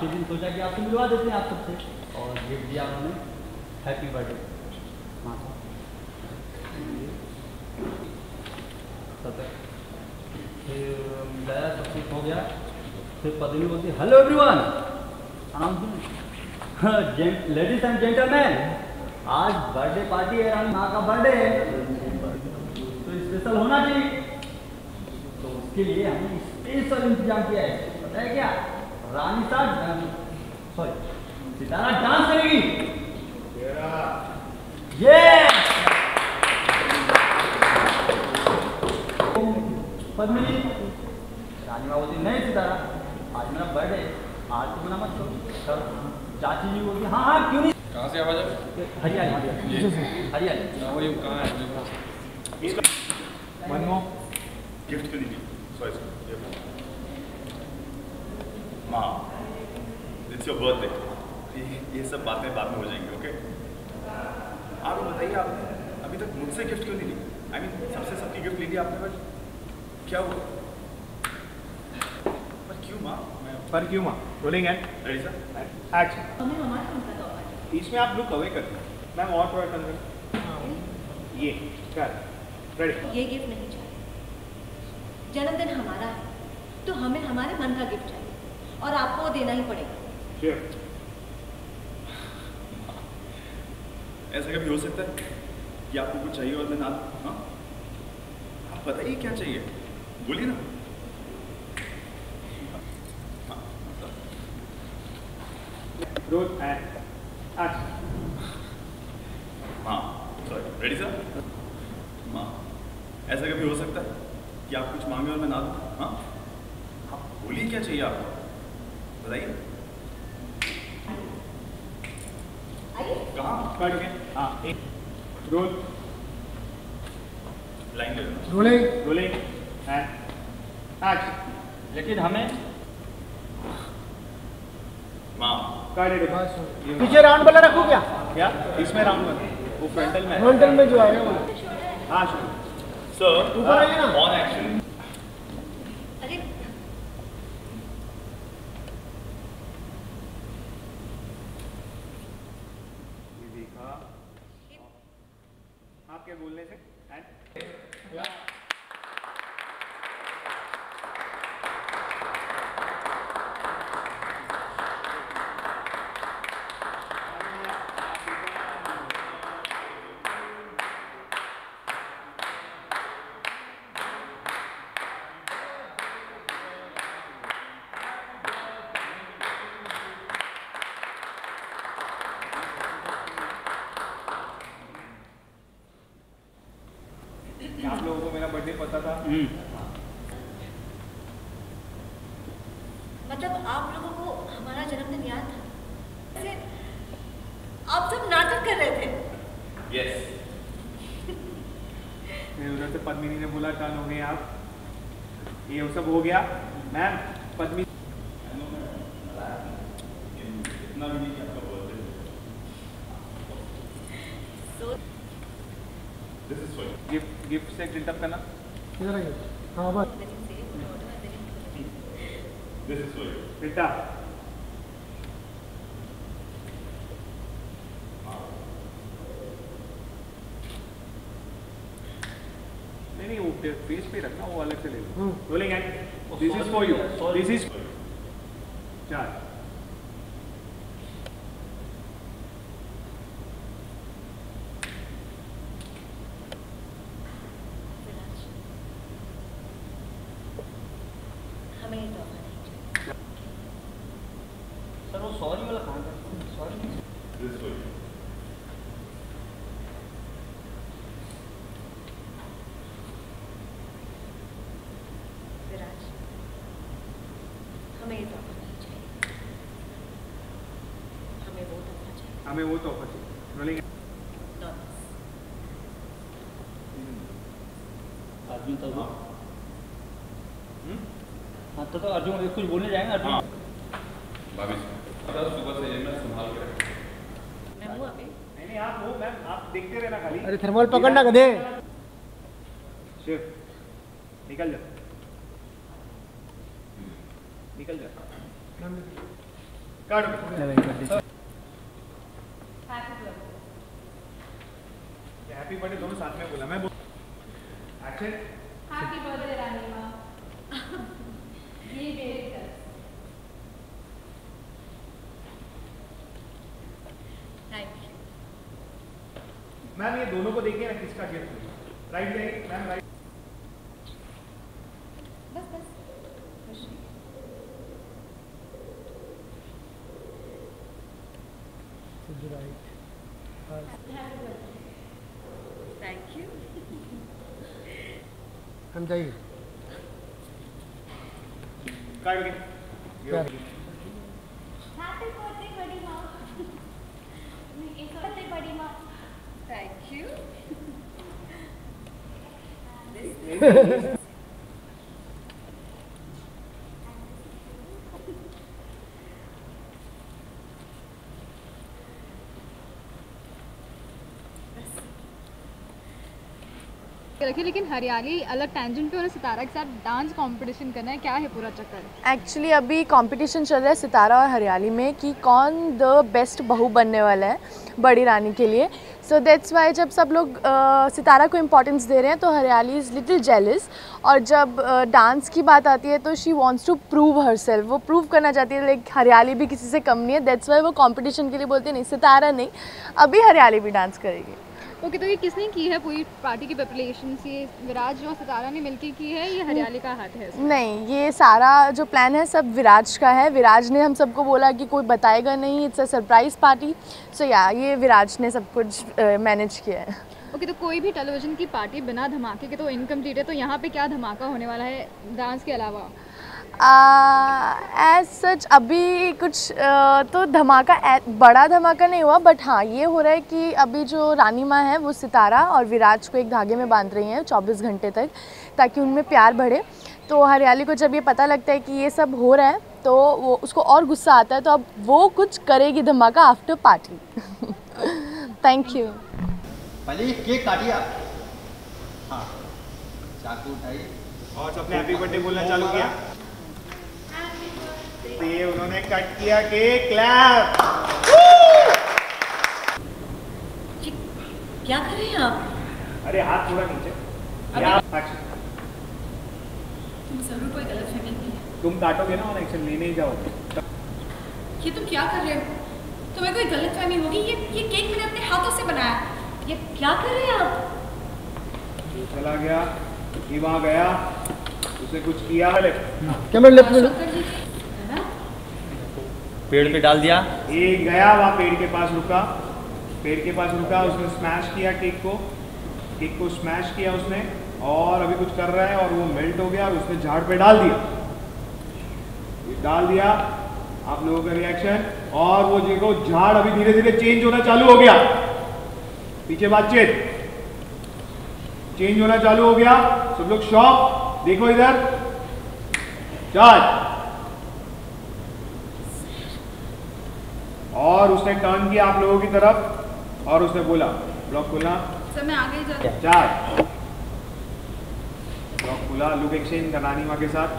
के दिन सोचा कि आपसे मिलवा देते हैं आप सबसे। और गिफ्ट दिया उन्होंने हैप्पी बर्थडे सर फिर मिलाया सब कुछ हो गया। फिर पत्नी बोलती hello everyone announcement ladies and gentleman आज बर्थडे पार्टी है रानी माँ का बर्थडे है। तो स्पेशल होना चाहिए। तो उसके लिए हमने स्पेशल इंतज़ाम किया है। पता है क्या? रानी साहब सॉरी सितारा डांस करेगी। ये। पद्मिनी रानी माँ बोलती नहीं सितारा आज मेरा बर्थडे आज तो मना मत करो चाची जी बोलती हाँ हाँ क्यों नहीं? कहाँ से आवाज़ आ हरियाली। हरियाली। हाँ, कहाँ है? मोर गिफ्ट क्यों नहीं दी सॉरी माँ इट्स योर बर्थडे ये सब बातें बाद में हो जाएँगी ओके आप बताइए आपने अभी तक मुझसे गिफ्ट क्यों नहीं ली आई मीन सबसे सबकी गिफ्ट ली थी आपने बट क्या हुआ? पर क्यों माँ? पर क्यों माँ? Rolling and ready sir action है इसमें आप लुक अवे करते हैं मैम और थोड़ा टर्न ये कर। रेडी ये गिफ्ट नहीं चाहिए। जन्मदिन हमारा है तो हमें हमारे मन का गिफ्ट चाहिए। और आपको वो देना ही पड़ेगा। ऐसा कभी हो सकता है कि आपको कुछ चाहिए और मैं ना दूँ? हाँ? आप बताइए क्या चाहिए? बोलिए ना। हाँ, एक्शन हाँ सॉरी रेडी सर हाँ। ऐसा कभी हो सकता है कि आप कुछ मांगे और मैं ना दूँ? हाँ? आप बोलिए क्या चाहिए आपको? बताइए। कहाँ? कट के। हाँ एक roll line rolling rolling action लेकिन हमें पीछे राउंड वाला रखो क्या? क्या? इसमें राउंड वन वो फ्रंटल में फ्रंटल में जो हाँ शुरू सर ऊपर आइए ना। ऑन एक्शन अरे ये देखा आपके बोलने से एंड आप लोगों को मेरा बर्थडे पता था मतलब आप लोगों को हमारा जन्मदिन याद था। आप सब नाटक कर रहे थे। यस मेरे उधर से पद्मिनी ने बोला टर्न हो गए आप। ये सब हो गया। मैम पद्मिनी गिफ्ट गिफ्ट से टिल्टअप करना। इधर आइए हाँ बस दिस इज़ फॉर टिल्टअप नहीं नहीं वो फेस पे रखना वो अलग से ले लो। Rolling and this is for you this is चार हमें ये तोहफा नहीं चाहिए सर वो सॉरी वाला कहाँ था sorry this is for Viraj हमें तोहफा नहीं चाहिए हमें वो तोहफा चाहिए। हमें वो तो चाहिए। रोलिंग डॉलर्स अर्जुन तो हाँ तो, तो अर्जुन अभी कुछ बोलने जाएँगे अर्जुन। हाँ। है, सुबह से ये मैं संभाल के मैं हूँ अभी। नहीं नहीं आप हो मैम आप देखते रहना खाली। अरे थर्मल पकड़ना गधे। शिव निकल जा निकल जा हैप्पी बर्थडे दोनों साथ में बोला। मैं बोल एक्शन हैप्पी बर्थडे रानी माँ। ये मेरे तरफ़ थैंक यू मैम ये दोनों को देखिए ना किसका गिफ्ट राइट जाइए ma'am right Thank you. I'm Jai. Card again. Yeah. Happy birthday, buddy mom. Happy birthday, buddy mom. Thank you. this, this. रखिए लेकिन हरियाली अलग टेंजेंट पे और सितारा के साथ डांस कंपटीशन करना है क्या है पूरा चक्कर? एक्चुअली अभी कंपटीशन चल रहा है सितारा और हरियाली में कि कौन द बेस्ट बहू बनने वाला है बड़ी रानी के लिए। सो दैट्स वाई जब सब लोग अ, सितारा को इम्पोर्टेंस दे रहे हैं तो हरियाली इज़ लिटिल जेलिस और जब डांस की बात आती है तो she wants to prove herself वो प्रूव करना चाहती है लाइक हरियाली भी किसी से कम नहीं है। दैट्स वाई वो कॉम्पिटिशन के लिए बोलती है नहीं सितारा नहीं। अभी हरियाली भी डांस करेगी। ओके तो ये किसने की है पूरी पार्टी की प्रिपरेशन ये विराज और सितारा ने मिलकर की है ये हरियाली का हाथ है? नहीं ये सारा जो प्लान है सब विराज का है। विराज ने हम सबको बोला कि कोई बताएगा नहीं it's a surprise party so या ये विराज ने सब कुछ मैनेज किया है। ओके तो कोई भी टेलीविज़न की पार्टी बिना धमाके के तो इनकम्प्लीट है तो यहाँ पे क्या धमाका होने वाला है? डांस के अलावा। एज सच अभी कुछ तो धमाका बड़ा धमाका नहीं हुआ बट हाँ ये हो रहा है कि अभी जो रानी माँ है वो सितारा और विराज को एक धागे में बाँध रही हैं 24 घंटे तक ताकि उनमें प्यार बढ़े। तो हरियाली को जब ये पता लगता है कि ये सब हो रहा है तो वो उसको और गुस्सा आता है तो अब वो कुछ करेगी धमाका आफ्टर पार्टी थैंक यू पहले केक काटिए आप। हाँ चाकू उठाइए। और सबने हैप्पी बर्थडे बोलना चालू किया। तो ये उन्होंने कट किया केक क्लैप क्या कर रहे हैं आप? अरे हाथ थोड़ा नीचे। तुम ज़रूर कोई गलत फहमी की है। तुम काटोगे ना और एक्शन लेने ही जाओ ये तुम क्या कर रहे हो? तुम्हें कोई गलत फहमी होगी? ये ये केक मैंने अपने हाथों से बनाया। ये क्या कर रहे हैं आप? जो चला गया ये वहाँ गया उसे कुछ किया कैमरा लेफ़्ट में पेड़ पे डाल दिया। ये गया वहाँ पेड़ के पास रुका। पेड़ के पास रुका, उसने स्मैश किया केक को। केक को स्मैश किया उसने और अभी कुछ कर रहा है और वो मेल्ट हो गया और उसने झाड़ पे डाल दिया। ये डाल दिया। आप लोगों का रिएक्शन और वो देखो, झाड़ अभी धीरे धीरे चेंज होना चालू हो गया। पीछे बातचीत। चेंज होना चालू हो गया। सब लोग शॉक देखो इधर। चार्ज। और उसने टर्न किया आप लोगों की तरफ़ और उसने बोला ब्लॉक खुला सर मैं आगे जा चार। ब्लॉक खुला लुक एक्सचेंज रानी माँ के साथ।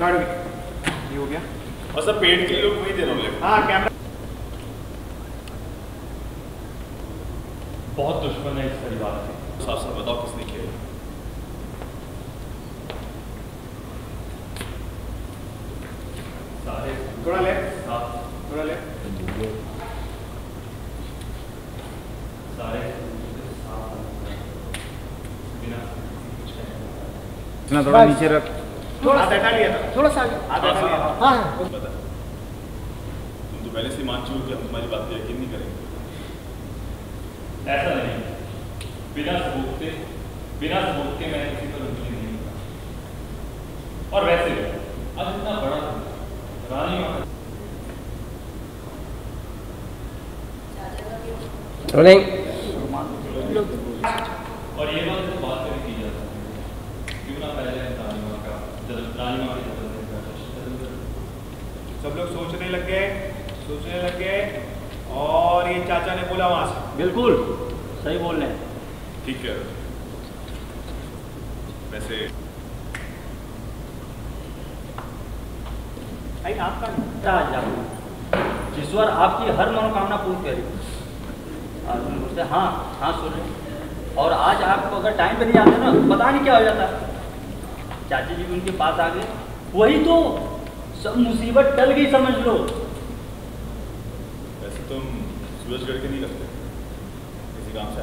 ये हो गया। और सब पेड़ के लोग वही दे रहा हूँ हाँ कैमरा बहुत दुश्मन है इस परिवार के। साफ़ साफ़ बताओ किसने किया सारे थोड़ा लेफ़्ट साथ थोड़ा लेफ़्ट सारे साथ बिना कुछ इतना थोड़ा नीचे रख। हाथ हटा लिया था। थोड़ा सा हाँ हाँ है। तुम तो पहले से मान चुके हो कि हम तुम्हारी बात पे यकीन नहीं करेंगे। ऐसा नहीं। बिना सबूत के बिना सबूत के मैं किसी पर उंगली नहीं उठा और वैसे भी अब इतना बड़ा रानी और ये बात तो बात में की जा सकती है क्यों ना पहले रानी माँ का जन्म रानी माँ के जन्मदिन का सब लोग गए और और ये चाचा ने बोला वहाँ से। बिल्कुल सही बोल रहे हैं। ठीक है। वैसे आपका ईश्वर आपकी हर मनोकामना पूरी करे आदमी बोलते हाँ हाँ सुन रहे और आज आपको अगर टाइम पे नहीं आते ना पता नहीं क्या हो जाता। चाची जी भी उनके पास आ गए। वही तो सब मुसीबत टल गई समझ लो। तुम सूरजगढ़ के नहीं लगते? किसी काम से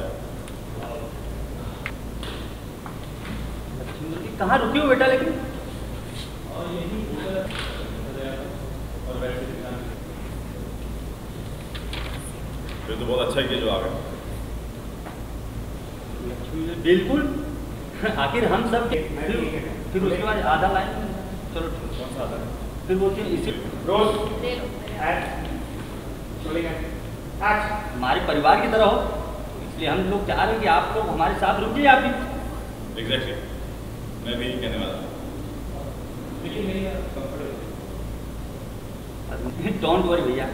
जी कहाँ रुके हो बेटा लेकिन? और यही और वैसे फिर तो बहुत अच्छा है कि जो आ गए। बिल्कुल। आखिर हम सब के फिर फिर उसके बाद आधा लाइन चलो ठीक। कौन सा है फिर बोलते हैं इसी रोज। चलेगा हमारे परिवार की तरह हो। इसलिए हम लोग चाह रहे हैं कि आप लोग हमारे साथ रुकिए आप भी एग्जैक्टली मैं भी कहने वाला डोंट वरी भैया।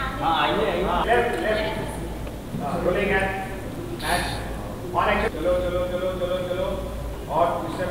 हाथ हाँ। आइए आइए। ऑन एक्शन चलो चलो चलो चलो चलो। और इससे